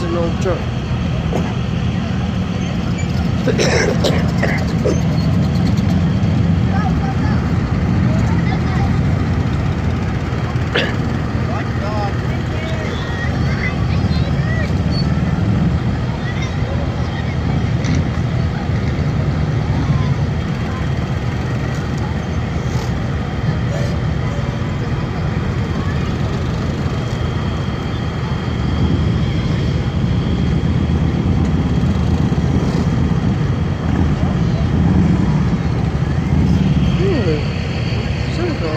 no truck.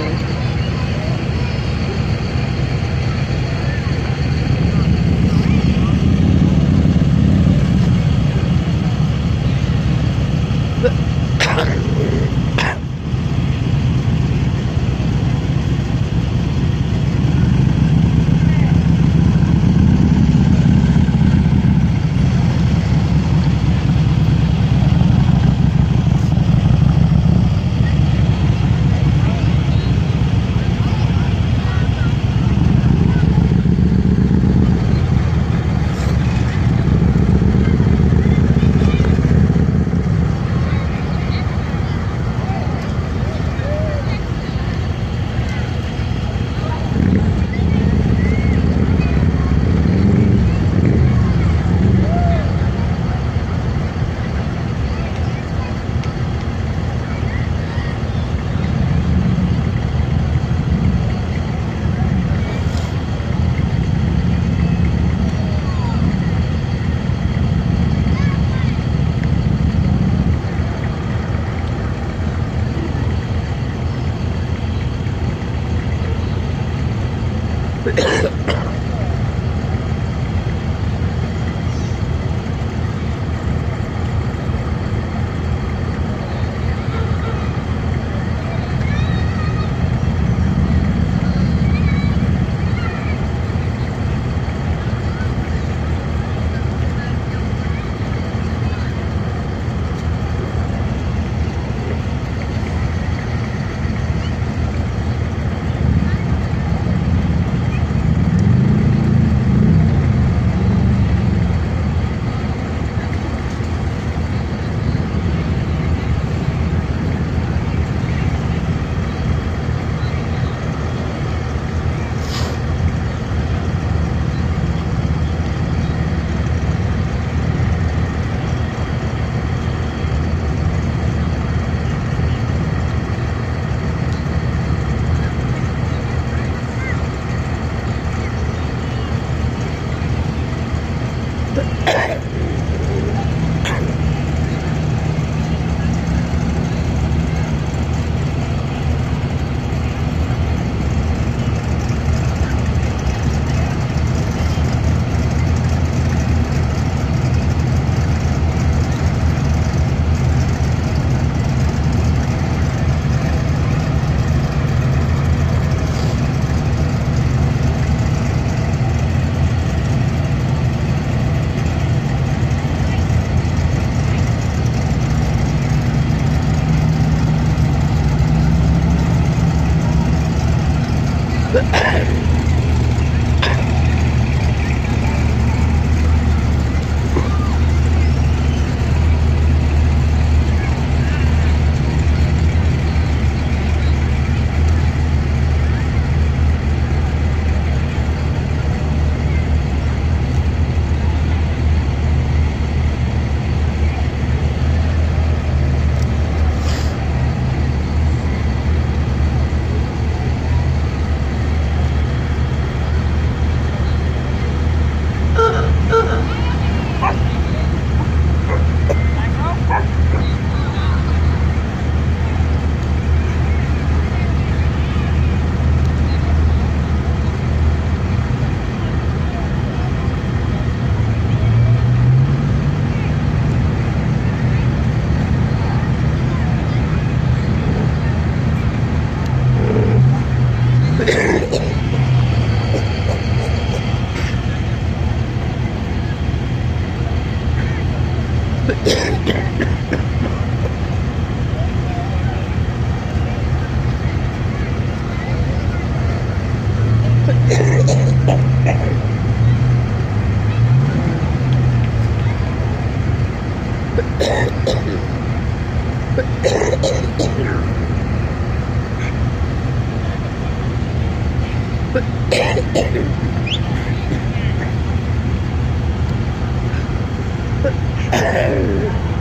Hmm. Ha ha ha! Yeah. Amém.